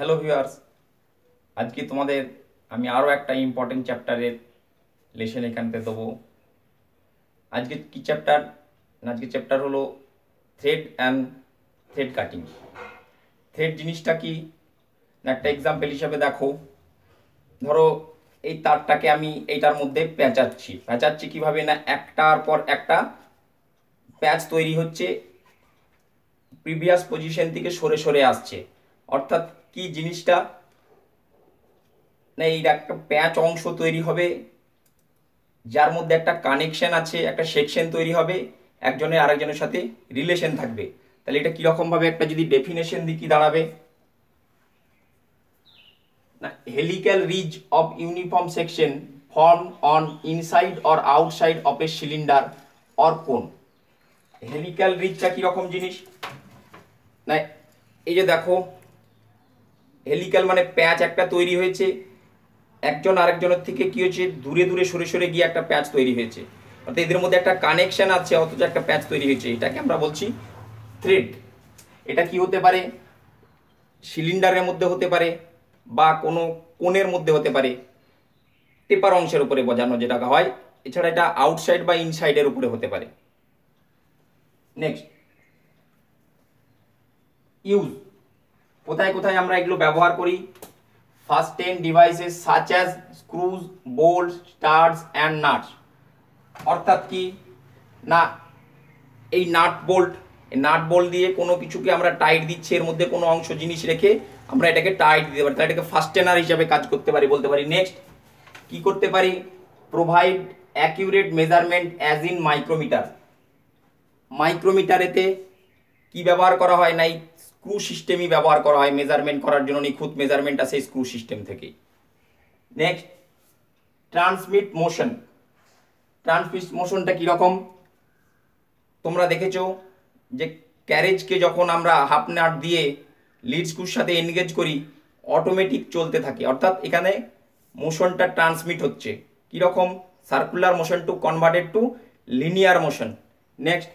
Hello viewers, আজকে তোমাদের আমি আরও একটা ইম্পর্টেন্ট চ্যাপ্টারের লেসন এখানতে দেবো। আজকে কি চ্যাপ্টার আজকে চ্যাপ্টার হলো thread and thread cutting thread জিনিসটা কি? একটা এক্সাম্পল হিসাবে দেখো। ধরো, এই তারটাকে আমি এইটার মধ্যে পেঁচাচ্ছি। পেঁচাচ্ছি কীভাবে না একটার পর একটা প্যাচ তৈরি হচ্ছে প্রিভিয়াস পজিশন থেকে সরে সরে আসছে। অর্থাৎ কি জিনিসটা? না এই একটা প্যাচ অংশ তৈরি হবে, যার মধ্যে একটা কানেকশন আছে, একটা সেকশন তৈরি হবে, একজনের আরেকজনের সাথে রিলেশন থাকবে। তাহলে এটা কীরকম ভাবে একটা যদি ডেফিনেশন দিই, কি দাঁড়াবে? না helical ridge of uniform section form on inside or outside of a cylinder or কোন হেলিক্যাল রিজটা কীরকম জিনিস? না, এই যে দেখো হেলিক্যাল মানে প্যাচ একটা তৈরি হয়েছে। একজন আরেকজনের থেকে কি হয়েছে? দূরে দূরে সরে সরে গিয়ে একটা প্যাচ তৈরি হয়েছে। অর্থাৎ এদের মধ্যে একটা কানেকশন আছে, অথচ একটা প্যাচ তৈরি হয়েছে। এটাকে আমরা বলছি থ্রেড এটা কি হতে পারে? সিলিন্ডারের মধ্যে হতে পারে বা কোনো কোণের মধ্যে হতে পারে। টেপার অংশের উপরে বোঝানো যেটা হয়। এছাড়া এটা আউটসাইড বা ইনসাইডের উপরে হতে পারে। নেক্সট ইউজ কোথায় কোথায় আমরা এগুলো ব্যবহার করি? Fasten devices such as screws bolts studs and nuts অর্থাৎ কি? না, এই নাট বোল্ট নাট বোল্ট দিয়ে কোনো কিছুকে আমরা টাইট দিচ্ছি, এর মধ্যে কোনো অংশ জিনিস রেখে আমরা এটাকে টাইট দিতে পারি, তাহলে এটাকে ফাস্টেনার হিসাবে কাজ করতে পারি, বলতে পারি নেক্সট কি করতে পারি? Provide accurate measurement as in micrometer মাইক্রোমিটারেতে কি ব্যবহার করা হয়? নাই স্ক্রু সিস্টেমই ব্যবহার করা হয় মেজারমেন্ট করার জন্য, নিখুঁত মেজারমেন্ট আসে স্ক্রু সিস্টেম থেকে নেক্সট ট্রান্সমিট মোশন ট্রান্সমিট মোশনটা কীরকম? তোমরা দেখেছ যে ক্যারেজকে যখন আমরা হাফ নাট দিয়ে লিড স্ক্রুর সাথে এনগেজ করি অটোমেটিক চলতে থাকে। অর্থাৎ এখানে মোশনটা ট্রান্সমিট হচ্ছে। কীরকম? Circular motion to converted to linear motion next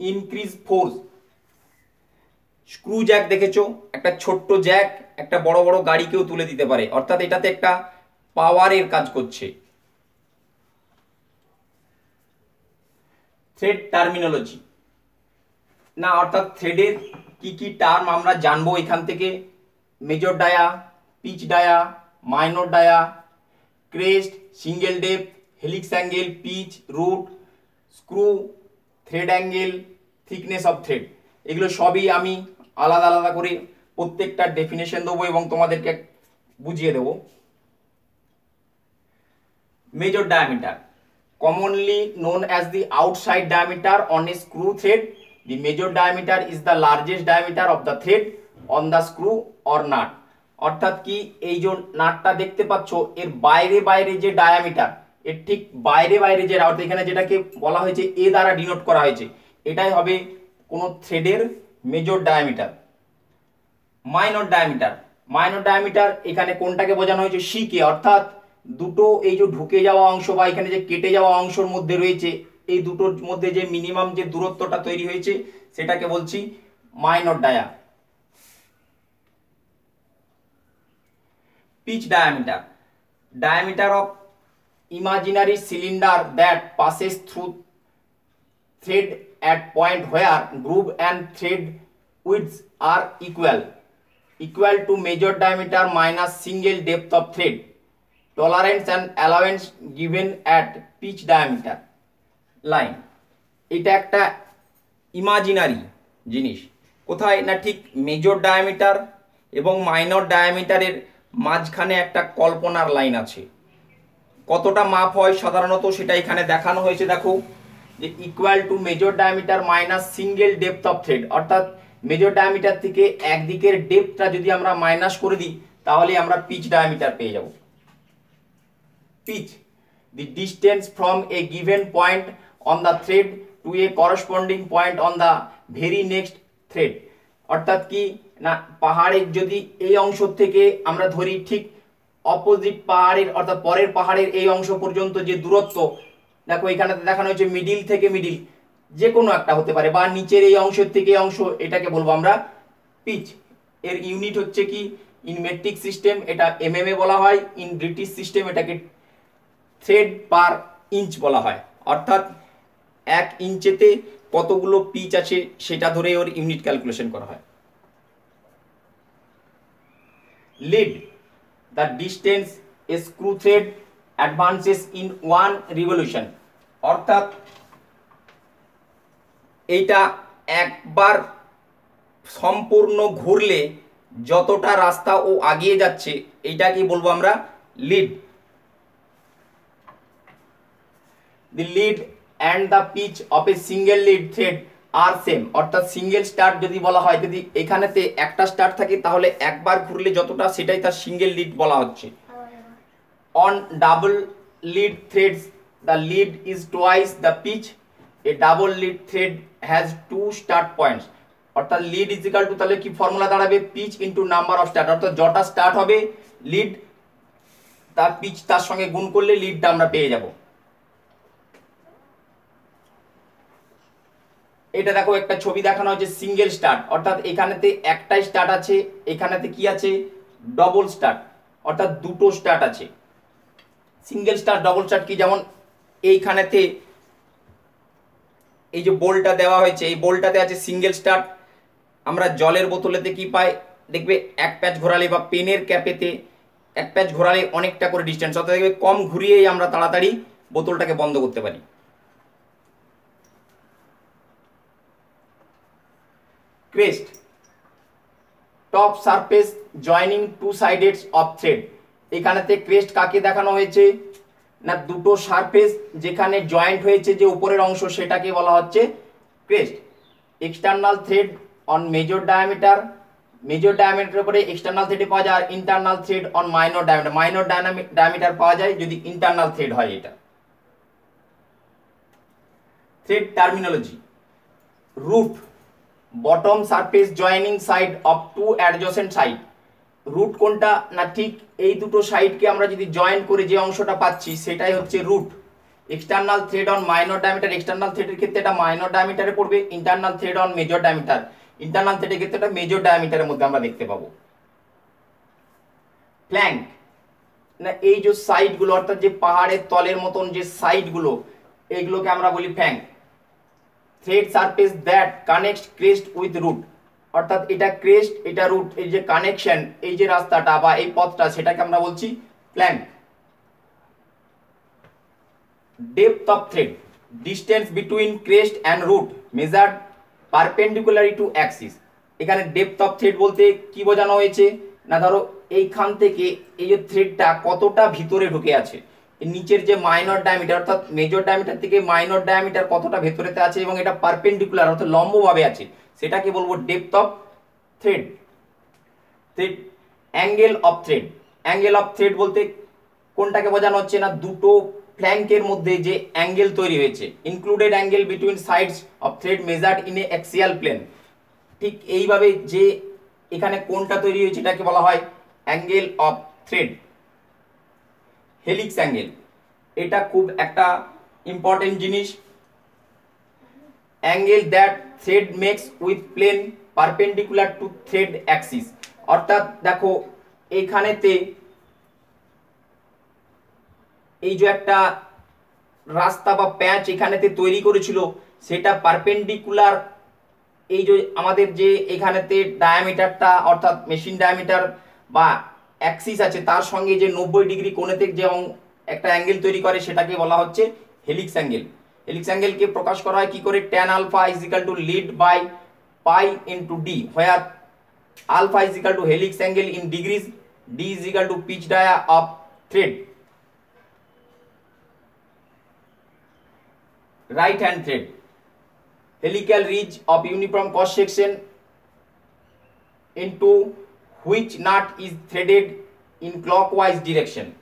increase force screw jack দেখেছ? একটা ছোট্ট জ্যাক, একটা বড় বড় গাড়িকেও তুলে দিতে পারে। অর্থাৎ এটাতে একটা পাওয়ারের কাজ করছে। থ্রেড টার্মিনোলজি না, অর্থাৎ থ্রেডের কি কি টার্ম আমরা জানব এখান থেকে? Major dia pitch dia minor dia crest single depth helix angle pitch root screw thread angle thickness of thread এগুলো সবই আমি আলাদা আলাদা করে প্রত্যেকটার ডেফিনেশন দেবো এবং তোমাদেরকে বুঝিয়ে দেবো। Major diameter commonly known as the outside diameter on a screw thread, the major diameter is the largest diameter of the thread on the screw or nut. অর্থাৎ কি এই যে নাটটা দেখতে পাচ্ছ, এর বাইরে বাইরে যে ডায়ামিটার এর ঠিক বাইরে বাইরে যে এখানে যেটাকে বলা হয়েছে, এ দ্বারা ডিনোট করা হয়েছে, এটাই হবে কোনো থ্রেডের major diameter minor diameter minor diameter এখানে কোনটাকে বোঝানো হয়েছে? সি কে। অর্থাৎ দুটো এই যে ঢুকে যাওয়া অংশ বা এখানে যে কেটে যাওয়া অংশের মধ্যে রয়েছে, এই দুটোর মধ্যে যে মিনিমাম যে দূরত্বটা তৈরি হয়েছে, সেটাকে বলছি minor dia pitch diameter diameter of imaginary cylinder that passes through thread at point where groove and thread widths are equal equal to major diameter minus single depth of thread tolerance and allowance given at pitch diameter line এটা একটা imaginary জিনিস কোথায় না ঠিক major diameter এবং minor ডায়ামিটারের মাঝখানে একটা কল্পনার লাইন আছে কতটা মাপ হয় সাধারণত সেটা এখানে দেখানো হয়েছে দেখো যে equal to major diameter minus single depth of thread অর্থাৎ মেজর ডায়ামিটার থেকে একদিকের ডেপথটা যদি আমরা মাইনাস করে দিই, তাহলে আমরা পিচ ডায়ামিটার পেয়ে যাব। Pitch the distance from a given point on the thread to a corresponding point on the very next thread অর্থাৎ কি? না, পাহাড়ের যদি এই অংশ থেকে আমরা ধরি ঠিক অপোজিট পাহাড়ের, অর্থাৎ পরের পাহাড়ের এই অংশ পর্যন্ত যে দূরত্ব দেখো, এখানে দেখানো হয়েছে মিডিল থেকে মিডিল যে কোনো একটা হতে পারে, বা নিচের এই অংশের থেকে অংশ, এটাকে বলব আমরা পিচ এর ইউনিট হচ্ছে কি? ইন মেট্রিক সিস্টেম এটা এমএম এ বলা হয় ইন ব্রিটিশ সিস্টেম এটাকে থ্রেড পার ইঞ্চ বলা হয়। অর্থাৎ এক ইঞ্চেতে কতগুলো পিচ আছে, সেটা ধরে ওর ইউনিট ক্যালকুলেশন করা হয়। Lead the distance screw thread advances in one revolution অর্থাৎ এইটা একবার সম্পূর্ণ ঘুরলে যতটা রাস্তা ও আগিয়ে যাচ্ছে এইটাকে বলব আমরা lead the lead and the pitch of a single lead thread are same অর্থাৎ সিঙ্গেল স্টার্ট যদি বলা হয়, যদি এখানেতে একটা স্টার্ট থাকে, তাহলে একবার ঘুরলে যতটা সেটাই তার সিঙ্গেল লিড বলা হচ্ছে। On double lead threads. The lead is twice the pitch. A double lead thread has two start points. অর্থাৎ লিড ইজ ইকাল টু তাহলে কি ফর্মুলা দাঁড়াবে? Pitch into number of start অর্থাৎ যটা স্টার্ট হবে lead তার পিচ তার সঙ্গে গুণ করলে লিডটা আমরা পেয়ে যাব। এটা দেখো, একটা ছবি দেখানো হয়েছে সিঙ্গেল স্টার্ট অর্থাৎ এখানেতে একটাই স্টার্ট আছে, এখানেতে কি আছে? ডবল স্টার্ট অর্থাৎ দুটো স্টার্ট আছে। সিঙ্গেল স্টার ডবল স্টার কি? যেমন এইখানেতে এই যে বোলটা দেওয়া হয়েছে, এই বোলটাতে আছে সিঙ্গেল স্টার আমরা জলের বোতলেতে কি পাই? দেখবে এক প্যাচ ঘোরালে বা পেনের ক্যাপেতে এক প্যাচ ঘোরালে অনেকটা করে ডিস্টেন্স অর্থাৎ দেখবে কম ঘুরিয়েই আমরা তাড়াতাড়ি বোতলটাকে বন্ধ করতে পারি। Crest top surface joining two sides of thread এখানেতে ক্রেস্ট কাকে দেখানো হয়েছে? না, দুটো সারফেস যেখানে জয়েন্ট হয়েছে যে উপরের অংশ, সেটাকে বলা হচ্ছে crest external thread on major diameter major diameter উপরে এক্সটার্নাল থ্রেডে পাওয়া যায় আর internal thread on minor diameter minor diameter পাওয়া যায় যদি ইন্টারনাল থ্রেড হয় এটা। Thread terminology root bottom surface joining side of two adjacent side root কোনটা? না ঠিক এই দুটো সাইডকে আমরা যদি জয়েন করে যে অংশটা পাচ্ছি, সেটাই হচ্ছে root external thread on minor diameter external থ্রেডের ক্ষেত্রে এটা মাইনর ডায়ামিটারে পড়বে internal thread on major diameter internal থ্রেডের ক্ষেত্রে এটা মেজর ডায়ামিটারের মধ্যে আমরা দেখতে পাবো। প্ল্যাঙ্ক না, এই যে সাইডগুলো অর্থাৎ যে পাহাড়ের তলের মতন যে সাইডগুলো এইগুলোকে আমরা বলি flank thread surface that connect crest with root অর্থাৎ এটা ক্রেস্ট এটা রুট এই যে কানেকশন এই যে রাস্তাটা বা এই পথটা, সেটাকে আমরা বলছি plan depth of thread distance between crest and root measured perpendicularly to axis এখানে ডেপথ অফ থ্রেড বলতে কি বোঝানো হয়েছে? না, ধরো এইখান থেকে এই যে থ্রেডটা কতটা ভিতরে ঢুকে আছে? নিচের যে মাইনর ডায়ামিটার অর্থাৎ মেজর ডায়ামিটার থেকে মাইনর ডায়ামিটার কতটা ভেতরেতে আছে এবং এটা পারপেন্ডিকুলার অর্থাৎ লম্বভাবে আছে? সেটাকে বলব depth of thread thread angle of thread angle of thread বলতে কোনটাকে বোঝানো হচ্ছে না, দুটো ফ্ল্যাঙ্কের মধ্যে যে অ্যাঙ্গেল তৈরি হয়েছে। Included angle between sides of thread measured in a axial plane ঠিক এইভাবে যে এখানে কোনটা তৈরি হয়েছে এটাকে বলা হয় angle of thread helix angle, এটা খুব একটা ইম্পর্টেন্ট জিনিস। Angle that thread makes with plane perpendicular to thread axis. অর্থাৎ দেখো, এইখানেতে এই যে একটা রাস্তা বা প্যাচ এখানেতে তৈরি করেছিল, সেটা পারপেন্ডিকুলার এই যে আমাদের যে এখানেতে ডায়ামিটারটা অর্থাৎ মেশিন ডায়ামিটার বা অ্যাক্সিস আছে, তার সঙ্গে যে নব্বই ডিগ্রি কোণেতে যে একটা অ্যাঙ্গেল তৈরি করে, সেটাকে বলা হচ্ছে হেলিক্স অ্যাঙ্গেল। হেলিক্স অ্যাঙ্গেলকে প্রকাশ করা হয় কি করে tan alpha is equal to lead by pi into D where alpha is equal to helix angle in degrees D is equal to pitch dia of thread right hand thread helical ridge of uniform cross section into which nut is threaded in clockwise direction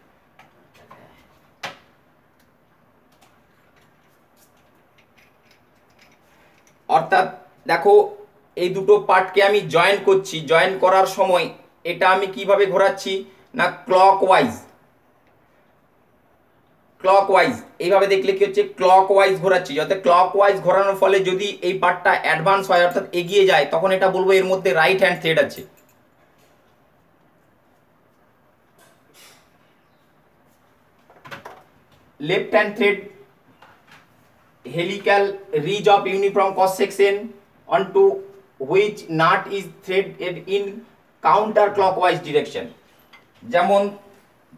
অর্থাৎ দেখো, এই দুটো পার্টকে আমি join করছি। Join করার সময় এটা আমি কীভাবে ঘোরাচ্ছি? না ক্লক ওয়াইজ ক্লক ওয়াইজ এইভাবে দেখলে কি হচ্ছে? ক্লক ওয়াইজ ঘোরাচ্ছি। যাতে ক্লক ওয়াইজ ঘোরানোর ফলে যদি এই পার্টটা অ্যাডভান্স হয়, অর্থাৎ এগিয়ে যায়, তখন এটা বলব এর মধ্যে রাইট হ্যান্ড থ্রেড আছে। Left hand thread helical ridge of uniform cross section onto which nut is threaded in counter clockwise direction. যেমন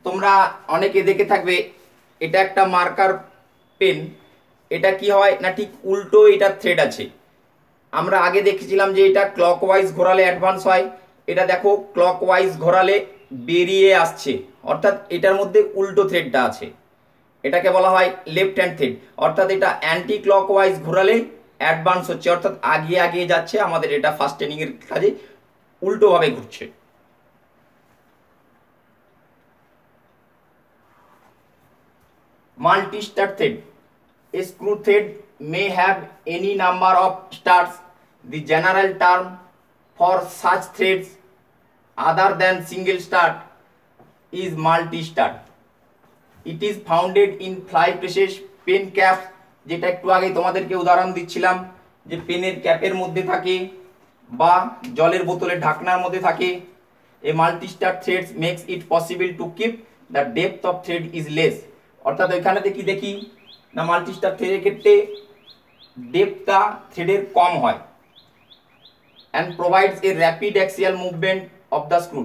তোমরা অনেকে দেখে থাকবে, এটা একটা মার্কার পেন এটা কি হয় না ঠিক উল্টো এটা থ্রেড আছে। আমরা আগে দেখেছিলাম যে এটা ক্লকওয়াইজ ঘোরালে অ্যাডভান্স হয়, এটা দেখো ক্লকওয়াইজ ঘোরালে বেরিয়ে আসছে, অর্থাৎ এটার মধ্যে উল্টো থ্রেডটা আছে। এটাকে বলা হয় লেফট হ্যান্ড থ্রেড অর্থাৎ এটা অ্যান্টি ক্লক ওয়াইজ ঘোরালেই অ্যাডভান্স হচ্ছে। অর্থাৎ আগিয়ে আগিয়ে যাচ্ছে। আমাদের এটা ফার্স্ট ট্রেনিংয়ের কাজে উল্টোভাবে ঘুরছে। Multi start thread screw thread may have any number of starts the general term for such threads other than single start is multi start It is founded in fly presses, pen caps যেটা একটু আগে তোমাদেরকে উদাহরণ দিচ্ছিলাম যে পেনের ক্যাপের মধ্যে থাকে বা জলের বোতলের ঢাকনার মধ্যে থাকে। A multistart threads makes it possible to keep the depth of thread is less অর্থাৎ ওইখানে দেখি দেখি না মাল্টিস্টার থ্রেডের ক্ষেত্রে ডেপটা থ্রেডের কম হয়। And provides a rapid axial movement of the screw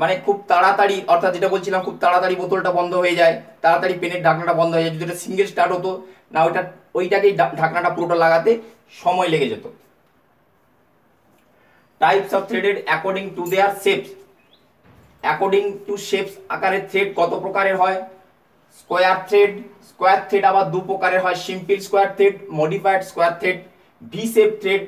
মানে খুব তাড়াতাড়ি, অর্থাৎ যেটা বলছিলাম, খুব তাড়াতাড়ি বোতলটা বন্ধ হয়ে যায়, তাড়াতাড়ি পেনের ঢাকনাটা বন্ধ হয়ে যায়। যদি এটা সিঙ্গেল স্টার্ট হতো, না ওইটা, ওইটাকেই ঢাকনাটা পুরোটা লাগাতে সময় লেগে যেত। Types of threaded according to their shapes according to shapes আকারের থ্রেড কত প্রকারের হয়? স্কোয়ার থ্রেড স্কোয়ার থ্রেড আবার দু প্রকারের হয়। Simple square thread modified square thread V shape thread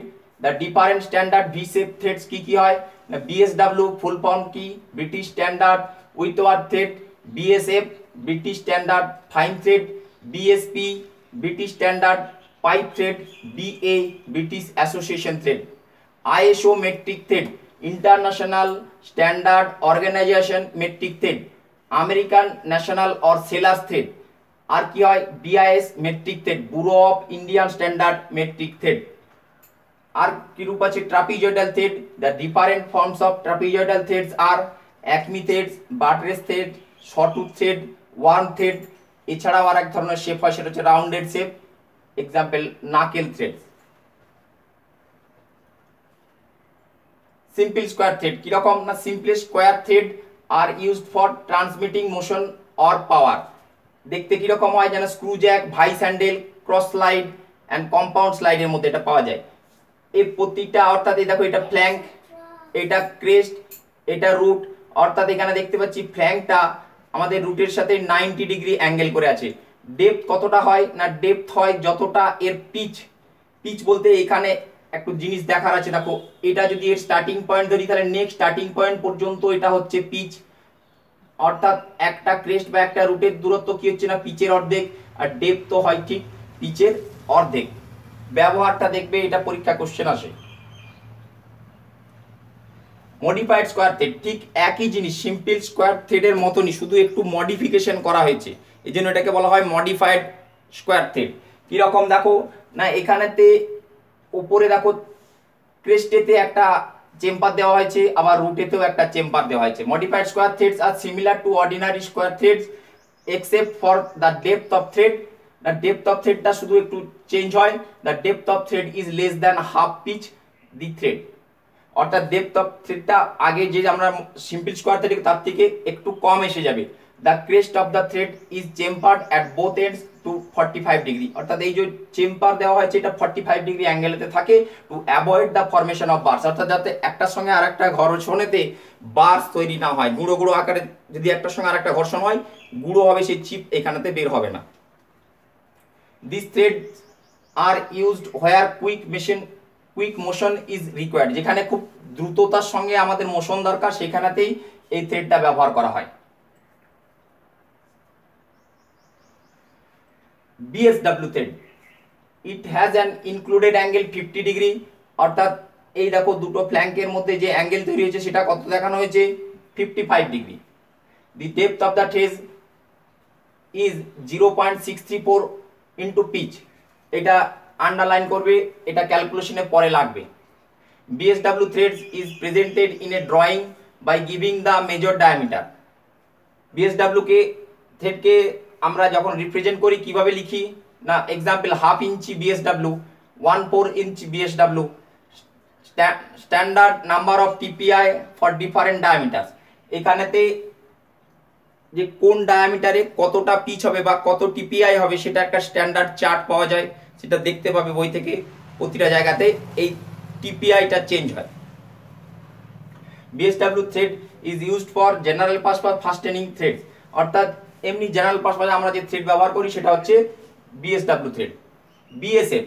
the different standard V shape threads কি কি হয়? বিএসডাব্লিউ ফুল ফর্ম কি British standard Whitworth thread BSF British standard fine thread BSP British standard pipe thread BA British association thread ISO metric thread international standard organization metric thread American national or Sellers thread আর কি হয় BIS metric thread bureau of Indian standard metric thread আর কি রূপ আছে trapezoidal thread the different forms of trapezoidal threads R acme threads buttress thread sawtooth thread worm thread এছাড়াও আর এক ধরনের shape হয়, সেটা হচ্ছে rounded shape example knuckle thread simple square thread কীরকম না simple square thread are used for transmitting motion or power দেখতে কীরকম হয়, যেন screw jack vice spindle cross slide and compound স্লাইডের মধ্যে এটা পাওয়া যায়। এই প্রতিটা অর্থাৎ এই দেখো এটা ফ্ল্যাঙ্ক এটা ক্রেস্ট এটা রুট অর্থাৎ এখানে দেখতে পাচ্ছি ফ্ল্যাঙ্কটা আমাদের রুটের সাথে নাইনটি ডিগ্রি অ্যাঙ্গেল করে আছে। ডেপথ কতটা হয় না ডেপথ হয় যতটা এর পিচ পিচ বলতে এখানে একটু জিনিস দেখার আছে। দেখো, এটা যদি এর স্টার্টিং পয়েন্ট ধরি, তাহলে নেক্সট স্টার্টিং পয়েন্ট পর্যন্ত এটা হচ্ছে পিচ অর্থাৎ একটা ক্রেস্ট বা একটা রুটের দূরত্ব কি হচ্ছে না পিচের অর্ধেক, আর ডেপ তো হয় ঠিক পিচের অর্ধেক। ব্যবহারটা দেখবে, এটা পরীক্ষা কোশ্চেন আসে। মডিফাইড স্কোয়ার থ্রেড ঠিক একই জিনিস সিম্পল স্কোয়ার থ্রেডের মতনই, শুধু একটু মডিফিকেশন করা হয়েছে। এই জন্য এটাকে বলা হয় মডিফাইড স্কোয়ার থ্রেড কীরকম দেখো, না, এখানেতে উপরে দেখো ক্রেস্টেতে একটা চেম্বার দেওয়া হয়েছে, আবার রুটেতেও একটা চেম্বার দেওয়া হয়েছে। Modified square threads are similar to ordinary square threads except for the depth of thread the depth of থ্রেডটা শুধু একটু চেঞ্জ হয়। The depth of thread is less than half pitch the thread অর্থাৎ depth of থ্রেডটা আগে যে আমরা simple square thread তার থেকে একটু কম এসে যাবে। The crest of the thread is chamfered at both ends to forty five degree অর্থাৎ এই যে চেম্পার দেওয়া হয়েছে, এটা ফর্টি ফাইভ ডিগ্রি অ্যাঙ্গেলেতে থাকে to avoid the formation of burrs অর্থাৎ যাতে একটার সঙ্গে আর একটা ঘর্ষণেতে বার্স তৈরি না হয়। গুঁড়ো গুঁড়ো আকারে যদি একটার সঙ্গে আর একটা ঘর্ষণ হয়, গুঁড়ো হবে সেই চিপ এখানেতে বের হবে না। This thread are used where quick machine quick motion is required যেখানে খুব দ্রুততার সঙ্গে আমাদের মোশন দরকার, সেখানেতেই এই থ্রেডটা ব্যবহার করা হয়। BSW thread it has an included angle fifty degree অর্থাৎ এই দেখো দুটো ফ্ল্যাঙ্কের মধ্যে যে অ্যাঙ্গেল তৈরি হয়েছে, সেটা কত দেখানো হয়েছে? Fifty five degree the depth of the thread is zero point six three four into pitch এটা আন্ডারলাইন করবে, এটা ক্যালকুলেশনে পরে লাগবে। BSW threads is presented in a drawing by giving the major diameter BSW কে থ্রেডকে আমরা যখন রিপ্রেজেন্ট করি, কীভাবে লিখি? না example half inch BSW one four inch BSW standard number of TPI for different diameters এখানেতে যে কোন ডায়ামিটারে কতটা পিচ হবে বা কত টিপিআই হবে সেটা একটা স্ট্যান্ডার্ড চার্ট পাওয়া যায়। সেটা দেখতে পাবে বই থেকে। প্রতিটা জায়গাতে এই টিপিআইটা চেঞ্জ হয়। BSW thread is used for general purpose fastening thread অর্থাৎ এমনি জেনারেল পারপাসে আমরা যে থ্রেড ব্যবহার করি সেটা হচ্ছে BSW thread BSF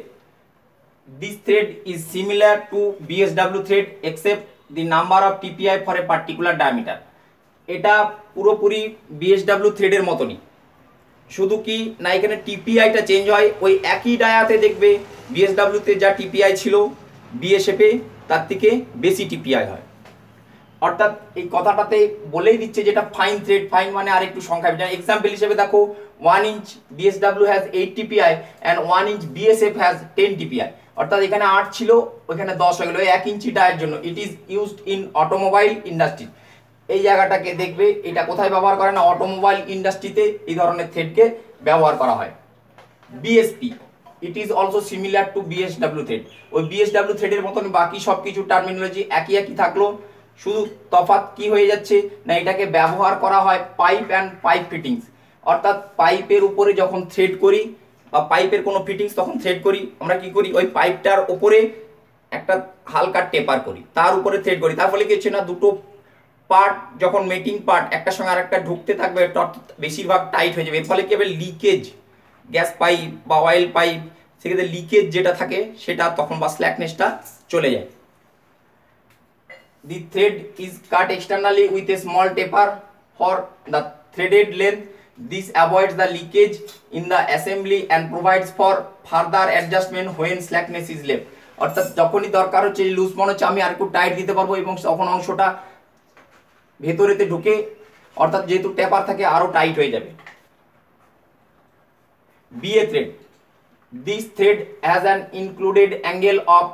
this thread is similar to BSW thread except the number of TPI for a particular diameter এটা পুরোপুরি বিএসডাব্লিউ থ্রেডের মতনই। শুধু কি না এখানে টিপিআইটা চেঞ্জ হয়, ওই একই ডায়াতে দেখবে বিএসডাব্লিউতে যা টিপিআই ছিল বিএসএফে তার থেকে বেশি টিপিআই হয়। অর্থাৎ এই কথাটাতে বলেই দিচ্ছে যেটা ফাইন থ্রেড ফাইন মানে আর একটু সংখ্যা যেমন এক্সাম্পল হিসেবে দেখো one inch BSW has eight TPI and one inch BSF has ten TPI অর্থাৎ এখানে আট ছিল ওখানে দশ হয়ে গেল। এক ইঞ্চি ডায়ের জন্য। It is used in automobile industry এই জায়গাটাকে দেখবে, এটা কোথায় ব্যবহার করে না অটোমোবাইল ইন্ডাস্ট্রিতে এই ধরনের থ্রেডকে ব্যবহার করা হয়। BSP it is also similar to BSW thread ওই বিএসডাব্লিউ থ্রেডের মতন বাকি সব কিছু টার্মিনোলজি একই একই থাকল। শুধু তফাৎ কি হয়ে যাচ্ছে না, এটাকে ব্যবহার করা হয় পাইপ অ্যান্ড পাইপ ফিটিংস অর্থাৎ পাইপের উপরে যখন থ্রেড করি বা পাইপের কোনো ফিটিংস তখন থ্রেড করি, আমরা কি করি? ওই পাইপটার উপরে একটা হালকা টেপার করি, তার উপরে থ্রেড করি। তার ফলে কি হচ্ছে না, দুটো পার্ট যখন মেটিং পার্ট একটা সঙ্গে আরেকটা ঢুকতে থাকবে টট বেশিরভাগ টাইট হয়ে যাবে। এর ফলে কি হবে? লিকেজ গ্যাস পাইপ বা অয়েল পাইপ সেক্ষেত্রে লিকেজ যেটা থাকে, সেটা তখন বা স্ল্যাকনেসটা চলে যায়। The thread is cut externally with a small taper for the threaded length this avoid the leakage in the assembly and provides for further adjustment when slackness is Lev অর্থাৎ যখনই দরকার হচ্ছে লুজ মনে হচ্ছে, আমি আর একটু টাইট দিতে পারব এবং তখন অংশটা ভেতরেতে ঢুকে, অর্থাৎ যেহেতু টেপার থাকে, আরও টাইট হয়ে যাবে। BA thread this thread has an included angle of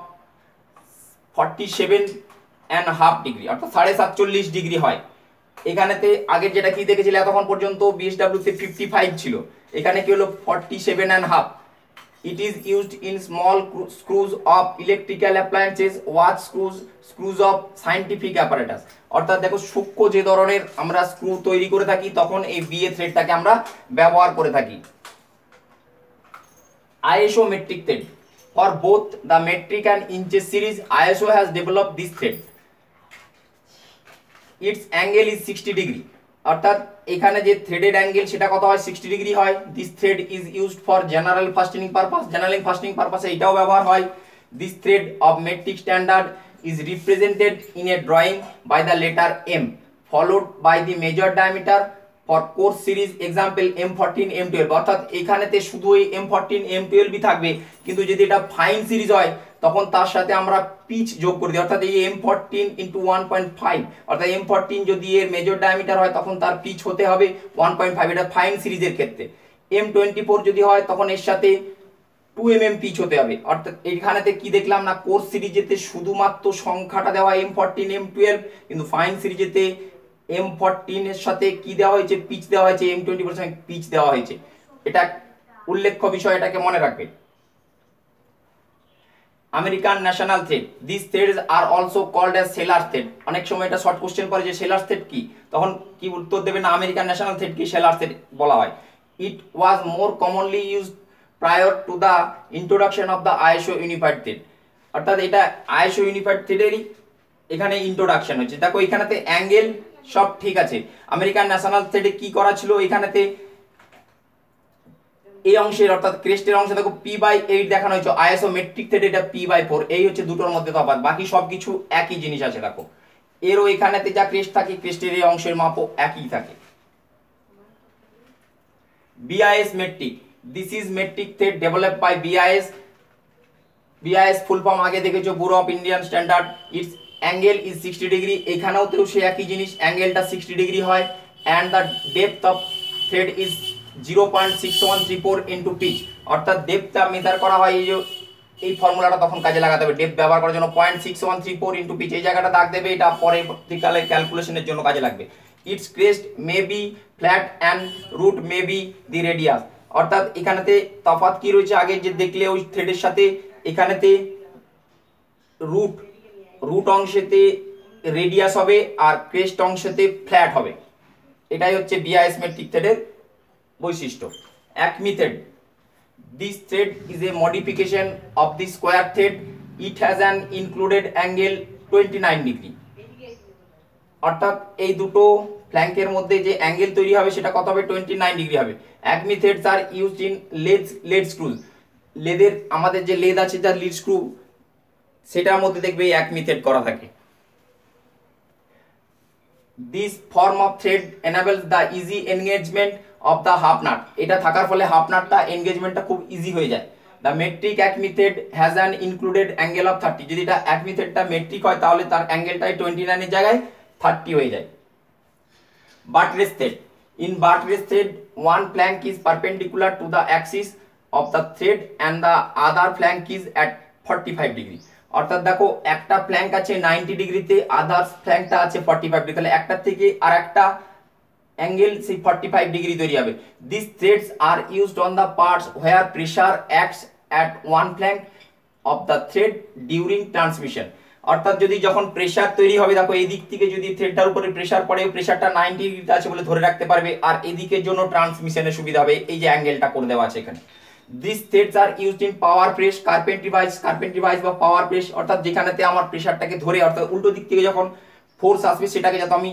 forty seven and half degree অর্থাৎ সাড়ে সাতচল্লিশ ডিগ্রি হয়। এখানেতে আগের যেটা কি দেখেছিল এতক্ষণ পর্যন্ত বিএসডাব্লিউতে ফিফটি ফাইভ ছিল। এখানে কি হলো? Forty seven and half it is used in small screws of electrical appliances watch screws screws of scientific apparatus অর্থাৎ দেখো সূক্ষ্ম যে ধরনের আমরা স্ক্রু তৈরি করে থাকি, তখন এই বিএ থ্রেডটাকে আমরা ব্যবহার করে থাকি। ISO metric thread for both the metric and inches series ISO has developed this thread its angle is 60 degree অর্থাৎ এখানে যে থ্রেডেড অ্যাঙ্গেল সেটা কত হয়? 60 ডিগ্রি হয়। This thread is used for general fastening purpose general fastening পারপাসে এটাও ব্যবহার হয়। This thread of metric standard is represented in a drawing by the letter M followed by the major diameter for coarse series example M fourteen M twelve অর্থাৎ এখানেতে শুধু এই M টুয়েলভই থাকবে। কিন্তু যদি এটা ফাইন সিরিজ হয় তখন তার সাথে আমরা পিচ যোগ করে দিই। অর্থাৎ এই M fourteen into one point five অর্থাৎ এম ফোরটিন যদি এর মেজর ডায়ামিটার হয়, তখন তার পিচ হতে হবে ওয়ান পয়েন্ট ফাইভ এটা ফাইন সিরিজের ক্ষেত্রে। এম টোয়েন্টি ফোর যদি হয়, তখন এর সাথে টু এম এম পিচ হতে হবে। অর্থাৎ এইখানেতে কি দেখলাম না কোর্স সিরিজেতে শুধুমাত্র সংখ্যাটা দেওয়া এম ফোরটিন এম টুয়েলভ কিন্তু ফাইন সিরিজেতে এম ফোরটিন এর সাথে কি দেওয়া হয়েছে পিচ দেওয়া হয়েছে এম টোয়েন্টি পার্সেন্ট পিচ দেওয়া হয়েছে। এটা উল্লেখ্য বিষয়, এটাকে মনে রাখবে American National thread this threads are also called as Seller thread অনেক সময় এটা শর্ট কোশ্চেন করে যে সেলার থ্রেড কি? তখন কি উত্তর দেবে না? আমেরিকান ন্যাশনাল থ্রেড কি সেলার থ্রেড বলা হয়? It was more commonly use prior to the introduction of the ISO unified thread অর্থাৎ এটা আইএসও ইউনিফাইড থ্রেডেরই এখানে ইন্ট্রোডাকশন হচ্ছে দেখো, এখানেতে অ্যাঙ্গেল সব ঠিক আছে। আমেরিকান ন্যাশনাল থ্রেডে কি করা ছিল? এখানেতে এই অংশের, অর্থাৎ ক্রেস্টের অংশে দেখো পি বাই এইট দেখানো হয়েছে আইএসও মেট্রিক থ্রেড এটা পি বাই ফোর এই হচ্ছে দুটোর মধ্যে তফাৎ, বাকি সবকিছু একই জিনিস আছে, দেখো। এরও এখানেতে যা ক্রেস্ট থাকে ক্রেস্টের এই অংশের মাপও একই থাকে। BIS metric this is metric thread develop by BIS BIS full form আগে দেখেছ Bureau of Indian Standard its angle is sixty degree এখানেও তো সে একই জিনিস অ্যাঙ্গেলটা সিক্সটি ডিগ্রি হয় and the depth of thread is zero point six one three four into pitch অর্থাৎ ডেপথটা মেজার করা হয় এই যে, এই ফর্মুলাটা তখন কাজে লাগাতে হবে। ডেপ ব্যবহার করার জন্য point six one three four into pitch এই জায়গাটা দাগ দেবে, এটা পরবর্তীকালে ক্যালকুলেশনের জন্য কাজে লাগবে। Its crest may be flat and root may be the radius অর্থাৎ এখানেতে তফাৎ কি রয়েছে আগে যে দেখলে ওই থ্রেডের সাথে, এখানেতে রুট রুট অংশেতে রেডিয়াস হবে আর ক্রেস্ট অংশেতে ফ্ল্যাট হবে। এটাই হচ্ছে বিআইএস মেট্রিক থ্রেডের বৈশিষ্ট্য। Acme thread this thread is a modification of the square thread it has an included angle twenty nine degree অর্থাৎ এই দুটো ফ্ল্যাঙ্কের মধ্যে যে অ্যাঙ্গেল তৈরি হবে, সেটা কত হবে? টোয়েন্টি নাইন ডিগ্রি হবে। Acme threads are use in lathe lead screws লেদের, আমাদের যে লেদ আছে, যার লিড স্ক্রু সেটার মধ্যে দেখবে অ্যাকমি থ্রেড করা থাকে। This form of thread enables the easy engagement of the half nut এটা থাকার ফলে হাফ নাটটা এনগেজমেন্টটা খুব ইজি হয়ে যায়। দ্য মেট্রিক এক মিথেড has an included angle of thirty যদি এটা অ্যাকমি থ্রেডটা মেট্রিক হয়, তাহলে তার অ্যাঙ্গেলটাই টোয়েন্টি নাইনের জায়গায় থার্টি হয়ে যায়। buttress in in buttress one flank is perpendicular to to axis of of thread and and the other plank is at 45 degree. অর্থাৎ দেখো, একটা প্ল্যাঙ্ক আছে 90 ডিগ্রিতে আদার্স প্ল্যাঙ্কটা আছে 45 ডিগ্রি তাহলে একটা থেকে আর একটা অ্যাঙ্গেল সেই 45 ডিগ্রি তৈরি হবে। This threads are used on the parts where pressure acts at one flank of the thread during transmission অর্থাৎ যদি যখন প্রেশার তৈরি হবে, দেখো এই দিক থেকে যদি থ্রেডটার উপরে প্রেশার পড়ে প্রেশারটা নাইনটি ডিগ্রিতে আছে বলে ধরে রাখতে পারবে, আর এদিকের জন্য ট্রান্সমিশনের সুবিধা হবে। এই যে অ্যাঙ্গেলটা করে দেওয়া আছে এখানে। This threads are used in power press carpentry vice carpentry vice বা পাওয়ার প্রেস অর্থাৎ যেখানেতে আমার প্রেশারটাকে ধরে, অর্থাৎ উল্টো দিক থেকে যখন ফোর্স আসবে, সেটাকে যাতে আমি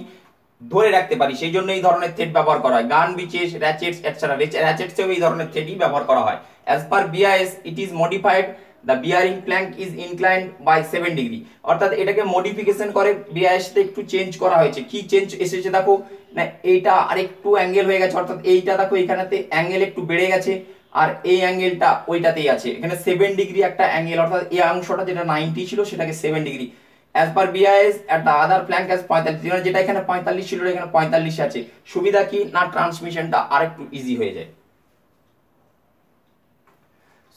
ধরে রাখতে পারি, সেই জন্য এই ধরনের থ্রেড ব্যবহার করা হয়। গান, বিচেস র্যাচেটস এটসেট্রা র্যাচেটসেও এই ধরনের থ্রেডই ব্যবহার করা হয়। As per BIS it is modified the bearing flank is inclined by seven degree অর্থাৎ এটাকে মডিফিকেশন করে বিআইএস তে একটু চেঞ্জ করা হয়েছে। কি চেঞ্জ এসেছে দেখো? না, এইটা আর একটু অ্যাঙ্গেল হয়ে গেছে, অর্থাৎ এইটা দেখো, এখানেতে অ্যাঙ্গেল একটু বেড়ে গেছে, আর এই অ্যাঙ্গেলটা ওইটাতেই আছে। এখানে সেভেন ডিগ্রি একটা অ্যাঙ্গেল অর্থাৎ এই অংশটা যেটা নাইনটি ছিল, সেটাকে seven degree as per BIS at the other flank as পঁয়তাল্লিশ, যেটা এখানে পঁয়তাল্লিশ ছিল, এখানে পঁয়তাল্লিশ আছে। সুবিধা কি? না ট্রান্সমিশনটা আরেকটু ইজি হয়ে যায়।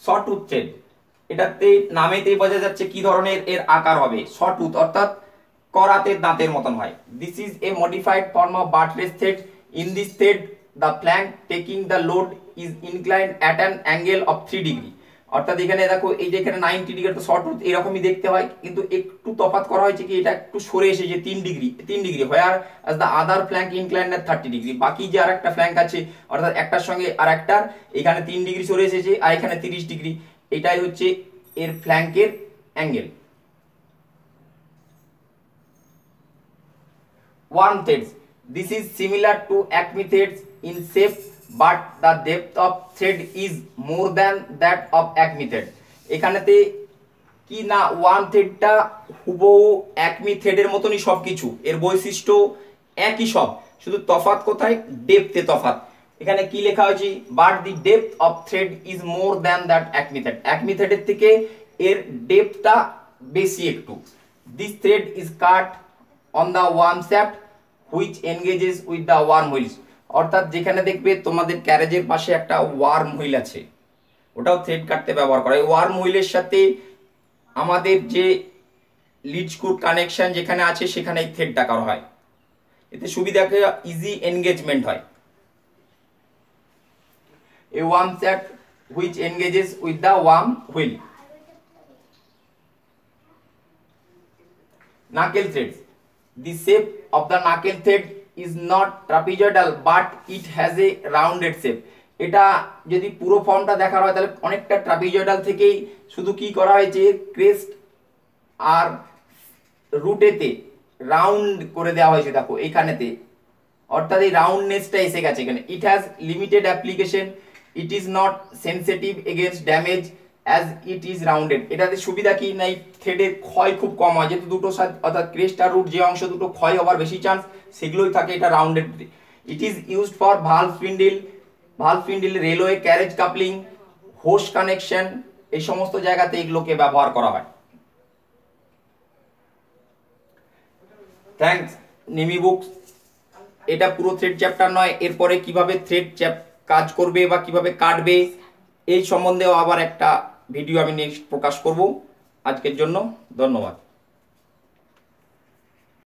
শর্ট থ্রেড এটাতে, নামেতেই বোঝা যাচ্ছে কি ধরনের এর আকার হবে। শর্ট টুথ অর্থাৎ করাতের দাঁতের মতন হয়। This is a modified form of buttress thread in this thread the flank taking the load is inclined at an angle of three degree অর্থাৎ এখানে দেখো, এই যে এখানে নাইনটি ডিগ্রি তো শর্ট টুথ এরকমই দেখতে হয়। কিন্তু একটু তফাত করা হয়েছে কি, এটা একটু সরে এসেছে তিন ডিগ্রি তিন degree whereas the other flank inclined at thirty degree বাকি যে আর একটা ফ্ল্যাঙ্ক আছে, অর্থাৎ একটার সঙ্গে আর একটার এখানে তিন ডিগ্রি সরে এসেছে, আর এখানে তিরিশ ডিগ্রি এটাই হচ্ছে এর ফ্ল্যাঙ্কের angle worm threads this is similar to acme threads in shape but the depth of thread is more than that of acme thread এখানেতে কি না ওয়ান থ্রেডটা হুবহু একমি থ্রেডের মতনই সব কিছু এর বৈশিষ্ট্য একই সব। শুধু তফাত কোথায়? ডেপথে তফাত এখানে কি লেখা হয়েছে? But the depth of thread is more than that acme thread acme থ্রেডের থেকে এর ডেপথটা বেশি একটু। This thread is cut on the worm shaft which engages with the worm wheels অর্থাৎ যেখানে দেখবে তোমাদের ক্যারেজের পাশে একটা ওয়ার্ম হুইল আছে, ওটাও থ্রেড কাটতে ব্যবহার করা এই ওয়ার্ম হুইলের সাথে আমাদের যে স্ক্রু কানেকশন যেখানে আছে, সেখানে এই থ্রেডটা করা হয়। এতে সুবিধাকে ইজি এনগেজমেন্ট হয়। a worm set which engages with the worm wheel knuckle thread the shape of the knuckle thread is not trapezoidal, but it has a rounded shape. এটা যদি পুরো ফর্মটা দেখার হয়, তাহলে অনেকটা ট্রাপিজয়েডাল থেকেই শুধু কি করা হয়েছে? ক্রেস্ট আর রুটেতে রাউন্ড করে দেওয়া হয়েছে, দেখো, এখানেতে। অর্থাৎ এই রাউন্ডনেসটা এসে গেছে এখানে। It has limited application it is not sensitive against damage as it is rounded এটাতে সুবিধা কি নাই? থ্রেডের ক্ষয় খুব কম হয়। যেহেতু দুটো অর্থাৎ ক্রেস্ট আর রুট যে অংশ দুটো ক্ষয় হওয়ার বেশি চান্স সেগুলোই থাকে এটা rounded it is used for valve spindle valve spindle railway carriage coupling hose connection এই সমস্ত জায়গাতে এগুলোকে ব্যবহার করা হয়। থ্যাংকস নিমি বুকস এটা পুরো থ্রেড চ্যাপ্টার নয়, এরপরে কীভাবে থ্রেড চ্যাপ কাজ করবে বা কীভাবে কাটবে, এই সম্বন্ধেও আবার একটা ভিডিও আমি নেক্সট প্রকাশ করব। আজকের জন্য ধন্যবাদ।